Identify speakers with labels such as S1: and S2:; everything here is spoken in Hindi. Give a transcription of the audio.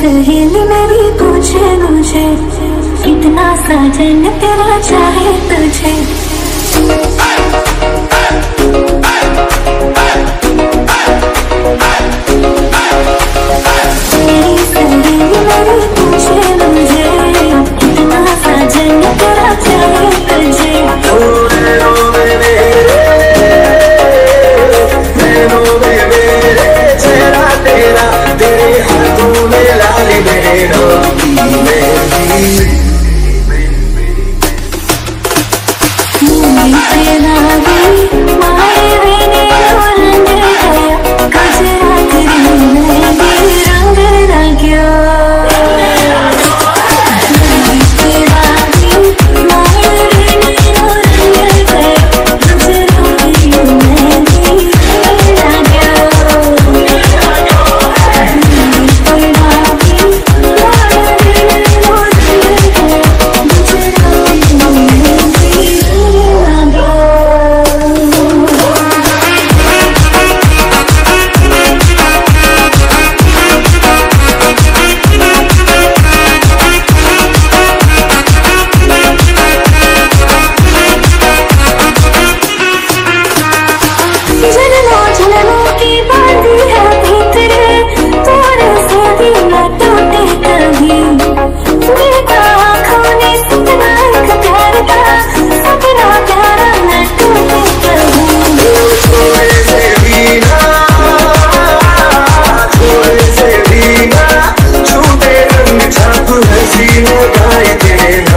S1: सहेली मेरी पूछे मुझे कितना साजन तेरा चाहे तुझे।
S2: बताई तेरे